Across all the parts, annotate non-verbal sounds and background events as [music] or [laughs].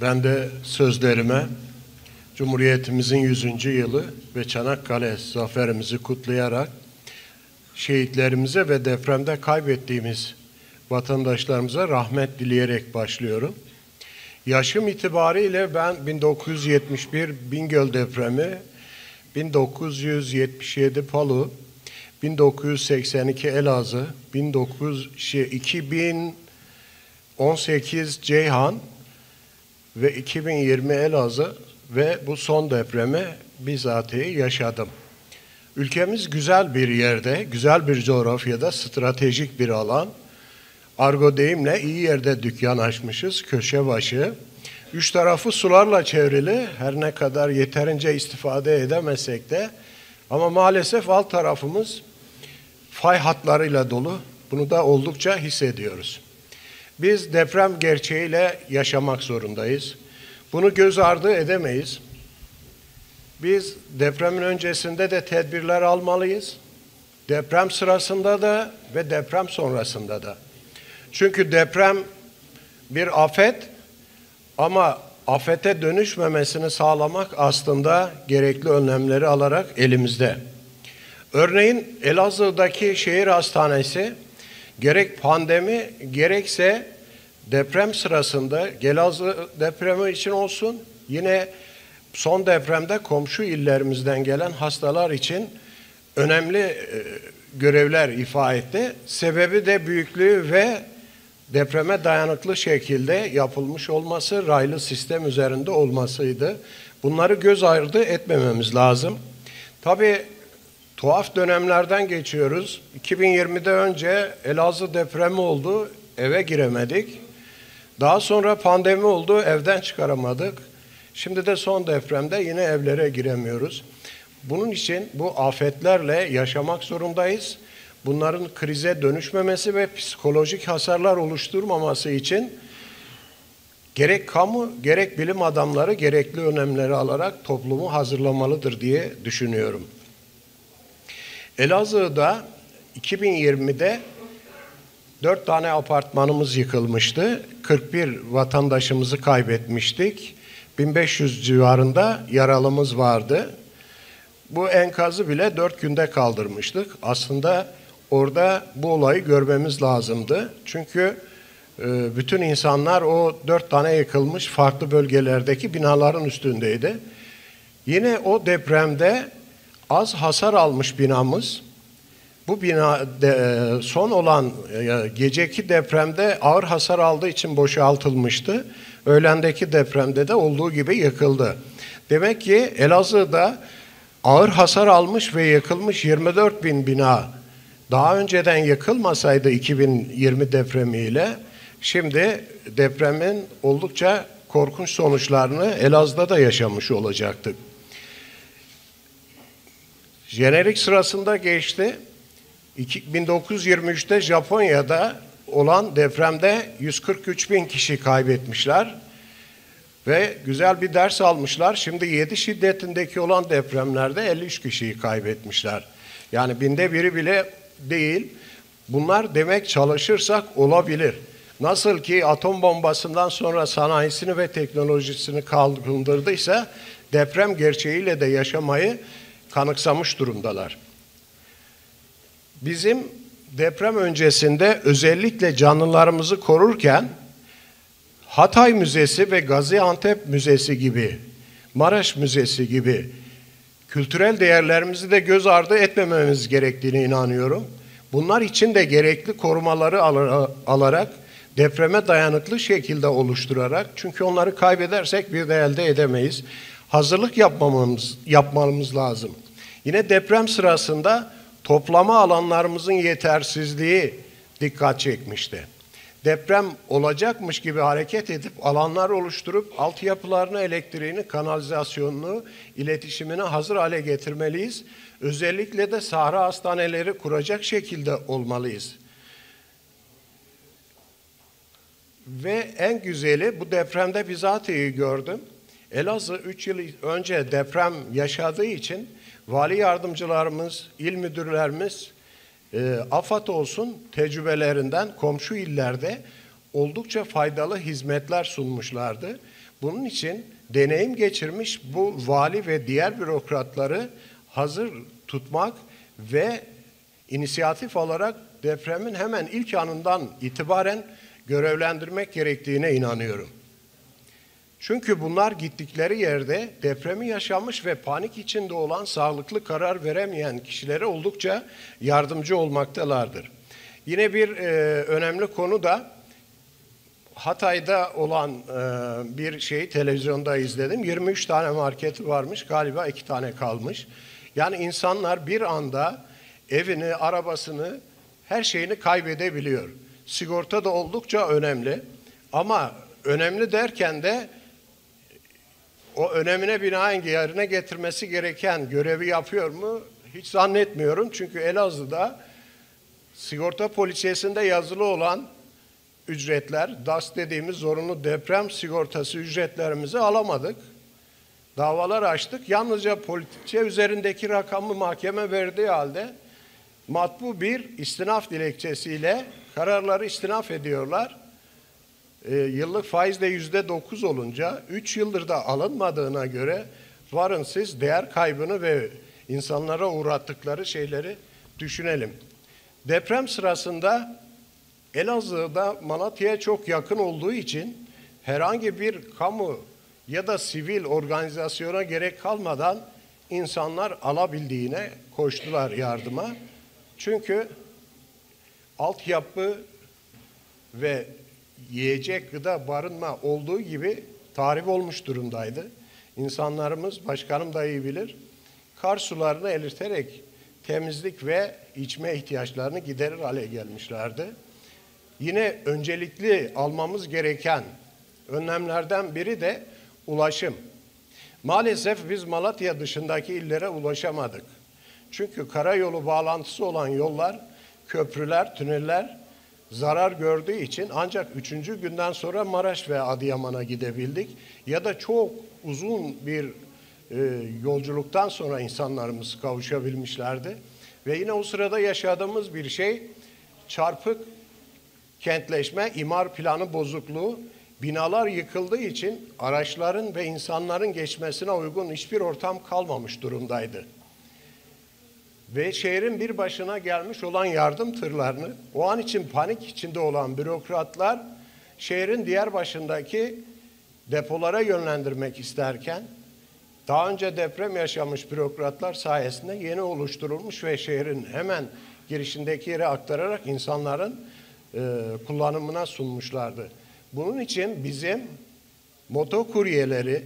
Ben de sözlerime Cumhuriyetimizin 100. yılı ve Çanakkale zaferimizi kutlayarak şehitlerimize ve depremde kaybettiğimiz vatandaşlarımıza rahmet dileyerek başlıyorum. Yaşım itibariyle ben 1971 Bingöl depremi, 1977 Palu, 1982 Elazığ, 1900, 2018 Ceyhan ve 2020 Elazığ ve bu son depremi bizatihi yaşadım. Ülkemiz güzel bir yerde, güzel bir coğrafyada, stratejik bir alan. Argo deyimle iyi yerde dükkan açmışız, köşe başı. Üç tarafı sularla çevrili, her ne kadar yeterince istifade edemesek de ama maalesef alt tarafımız fay hatlarıyla dolu. Bunu da oldukça hissediyoruz. Biz deprem gerçeğiyle yaşamak zorundayız. Bunu göz ardı edemeyiz. Biz depremin öncesinde de tedbirler almalıyız. Deprem sırasında da ve deprem sonrasında da. Çünkü deprem bir afet ama afete dönüşmemesini sağlamak aslında gerekli önlemleri alarak elimizde. Örneğin Elazığ'daki şehir hastanesi gerek pandemi gerekse deprem sırasında Elazığ depremi için olsun yine son depremde komşu illerimizden gelen hastalar için önemli e, görevler ifa etti. Sebebi de büyüklüğü ve depreme dayanıklı şekilde yapılmış olması, raylı sistem üzerinde olmasıydı. Bunları göz ardı etmememiz lazım. Tabii tuhaf dönemlerden geçiyoruz. 2020'de önce Elazığ depremi oldu, eve giremedik. Daha sonra pandemi oldu, evden çıkaramadık. Şimdi de son depremde yine evlere giremiyoruz. Bunun için bu afetlerle yaşamak zorundayız. Bunların krize dönüşmemesi ve psikolojik hasarlar oluşturmaması için gerek kamu gerek bilim adamları gerekli önlemleri alarak toplumu hazırlamalıdır diye düşünüyorum. Elazığ'da 2020'de dört tane apartmanımız yıkılmıştı. 41 vatandaşımızı kaybetmiştik. 1500 civarında yaralımız vardı. Bu enkazı bile dört günde kaldırmıştık. Aslında orada bu olayı görmemiz lazımdı. Çünkü e, bütün insanlar o dört tane yıkılmış farklı bölgelerdeki binaların üstündeydi. Yine o depremde az hasar almış binamız. Bu bina de, son olan e, geceki depremde ağır hasar aldığı için boşaltılmıştı. Öğlendeki depremde de olduğu gibi yıkıldı. Demek ki Elazığ'da ağır hasar almış ve yıkılmış 24 bin bina daha önceden yıkılmasaydı 2020 depremiyle şimdi depremin oldukça korkunç sonuçlarını Elazığ'da da yaşamış olacaktık. Jenerik sırasında geçti. 1923'te Japonya'da olan depremde 143 bin kişi kaybetmişler ve güzel bir ders almışlar. Şimdi 7 şiddetindeki olan depremlerde 53 kişiyi kaybetmişler. Yani binde biri bile değil. Bunlar demek çalışırsak olabilir. Nasıl ki atom bombasından sonra sanayisini ve teknolojisini kaldırdıysa deprem gerçeğiyle de yaşamayı kanıksamış durumdalar. Bizim deprem öncesinde özellikle canlılarımızı korurken Hatay Müzesi ve Gaziantep Müzesi gibi, Maraş Müzesi gibi kültürel değerlerimizi de göz ardı etmememiz gerektiğine inanıyorum. Bunlar için de gerekli korumaları alarak depreme dayanıklı şekilde oluşturarak çünkü onları kaybedersek bir de elde edemeyiz. Hazırlık yapmamız, yapmamız lazım. Yine deprem sırasında toplama alanlarımızın yetersizliği dikkat çekmişti. Deprem olacakmış gibi hareket edip alanlar oluşturup altyapılarını, elektriğini, kanalizasyonunu, iletişimini hazır hale getirmeliyiz. Özellikle de sahra hastaneleri kuracak şekilde olmalıyız. Ve en güzeli bu depremde bizatihi gördüm. Elazığ 3 yıl önce deprem yaşadığı için vali yardımcılarımız, il müdürlerimiz, e, AFAD olsun tecrübelerinden komşu illerde oldukça faydalı hizmetler sunmuşlardı. Bunun için deneyim geçirmiş bu vali ve diğer bürokratları hazır tutmak ve inisiyatif olarak depremin hemen ilk anından itibaren görevlendirmek gerektiğine inanıyorum. Çünkü bunlar gittikleri yerde depremi yaşamış ve panik içinde olan sağlıklı karar veremeyen kişilere oldukça yardımcı olmaktalardır. Yine bir e, önemli konu da Hatay'da olan e, bir şeyi televizyonda izledim. 23 tane market varmış, galiba iki tane kalmış. Yani insanlar bir anda evini, arabasını, her şeyini kaybedebiliyor. Sigorta da oldukça önemli. Ama önemli derken de o önemine binaen yerine getirmesi gereken görevi yapıyor mu? Hiç zannetmiyorum. Çünkü Elazığ'da sigorta polisiyesinde yazılı olan ücretler, DAS dediğimiz zorunlu deprem sigortası ücretlerimizi alamadık. Davalar açtık. Yalnızca poliçe üzerindeki rakamı mahkeme verdiği halde matbu bir istinaf dilekçesiyle kararları istinaf ediyorlar. E, yıllık faiz de yüzde dokuz olunca üç yıldır da alınmadığına göre varın siz değer kaybını ve insanlara uğrattıkları şeyleri düşünelim. Deprem sırasında Elazığ'da Malatya'ya çok yakın olduğu için herhangi bir kamu ya da sivil organizasyona gerek kalmadan insanlar alabildiğine koştular yardıma. Çünkü altyapı ve yiyecek, gıda, barınma olduğu gibi tarif olmuş durumdaydı. İnsanlarımız, başkanım da iyi bilir, kar sularını eriterek temizlik ve içme ihtiyaçlarını giderir hale gelmişlerdi. Yine öncelikli almamız gereken önlemlerden biri de ulaşım. Maalesef biz Malatya dışındaki illere ulaşamadık. Çünkü karayolu bağlantısı olan yollar, köprüler, tüneller zarar gördüğü için ancak üçüncü günden sonra Maraş ve Adıyaman'a gidebildik. Ya da çok uzun bir e, yolculuktan sonra insanlarımız kavuşabilmişlerdi. Ve yine o sırada yaşadığımız bir şey çarpık kentleşme, imar planı bozukluğu, binalar yıkıldığı için araçların ve insanların geçmesine uygun hiçbir ortam kalmamış durumdaydı. Ve şehrin bir başına gelmiş olan yardım tırlarını o an için panik içinde olan bürokratlar şehrin diğer başındaki depolara yönlendirmek isterken daha önce deprem yaşamış bürokratlar sayesinde yeni oluşturulmuş ve şehrin hemen girişindeki yere aktararak insanların e, kullanımına sunmuşlardı. Bunun için bizim motokuryeleri,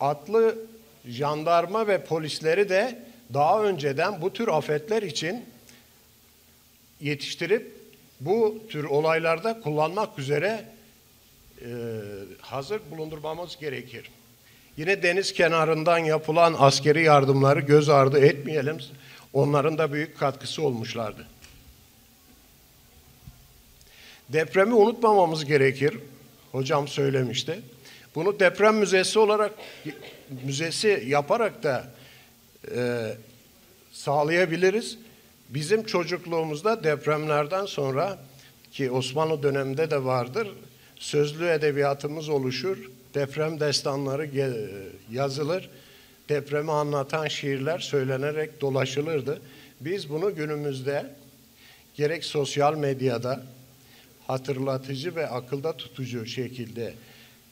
atlı jandarma ve polisleri de daha önceden bu tür afetler için yetiştirip bu tür olaylarda kullanmak üzere e, hazır bulundurmamız gerekir. Yine deniz kenarından yapılan askeri yardımları göz ardı etmeyelim. Onların da büyük katkısı olmuşlardı. Depremi unutmamamız gerekir. Hocam söylemişti. Bunu deprem müzesi olarak müzesi yaparak da e, sağlayabiliriz. Bizim çocukluğumuzda depremlerden sonra ki Osmanlı döneminde de vardır sözlü edebiyatımız oluşur. Deprem destanları yazılır. Depremi anlatan şiirler söylenerek dolaşılırdı. Biz bunu günümüzde gerek sosyal medyada hatırlatıcı ve akılda tutucu şekilde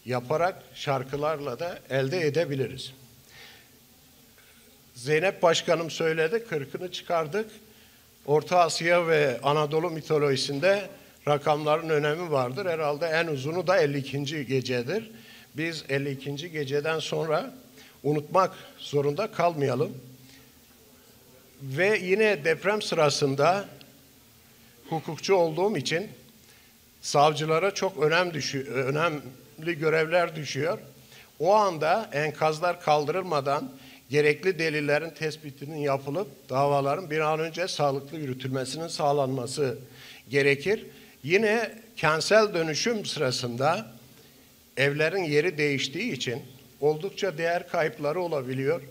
yaparak şarkılarla da elde edebiliriz. Zeynep Başkanım söyledi, kırkını çıkardık. Orta Asya ve Anadolu mitolojisinde rakamların önemi vardır. Herhalde en uzunu da 52. gecedir. Biz 52. geceden sonra unutmak zorunda kalmayalım. Ve yine deprem sırasında hukukçu olduğum için savcılara çok önem düşüyor, önemli görevler düşüyor. O anda enkazlar kaldırılmadan gerekli delillerin tespitinin yapılıp davaların bir an önce sağlıklı yürütülmesinin sağlanması gerekir. Yine kentsel dönüşüm sırasında evlerin yeri değiştiği için oldukça değer kayıpları olabiliyor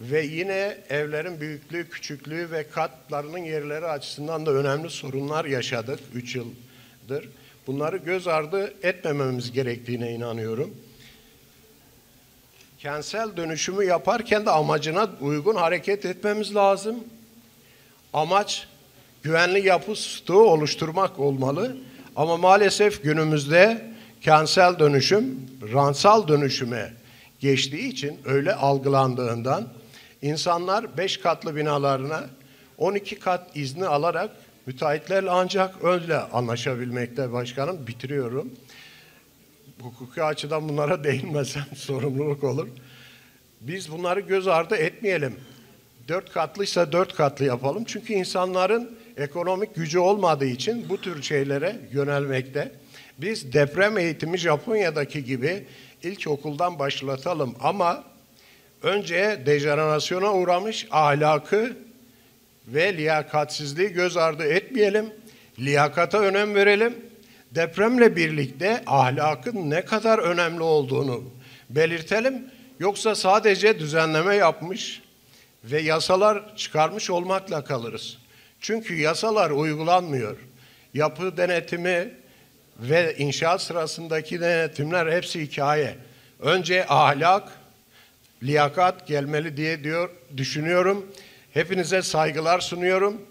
ve yine evlerin büyüklüğü, küçüklüğü ve katlarının yerleri açısından da önemli sorunlar yaşadık 3 yıldır. Bunları göz ardı etmememiz gerektiğine inanıyorum. Kentsel dönüşümü yaparken de amacına uygun hareket etmemiz lazım. Amaç güvenli yapı stoğu oluşturmak olmalı. Ama maalesef günümüzde kentsel dönüşüm ransal dönüşüme geçtiği için öyle algılandığından insanlar 5 katlı binalarına 12 kat izni alarak müteahhitlerle ancak öyle anlaşabilmekte başkanım. Bitiriyorum. Hukuki açıdan bunlara [laughs] değinmesem sorumluluk olur. Biz bunları göz ardı etmeyelim. Dört katlıysa dört katlı yapalım. Çünkü insanların ekonomik gücü olmadığı için bu tür şeylere yönelmekte. Biz deprem eğitimi Japonya'daki gibi ilkokuldan başlatalım ama önce dejenerasyona uğramış ahlakı ve liyakatsizliği göz ardı etmeyelim. Liyakata önem verelim. Depremle birlikte ahlakın ne kadar önemli olduğunu belirtelim. Yoksa sadece düzenleme yapmış ve yasalar çıkarmış olmakla kalırız. Çünkü yasalar uygulanmıyor. Yapı denetimi ve inşaat sırasındaki denetimler hepsi hikaye. Önce ahlak, liyakat gelmeli diye diyor düşünüyorum. Hepinize saygılar sunuyorum.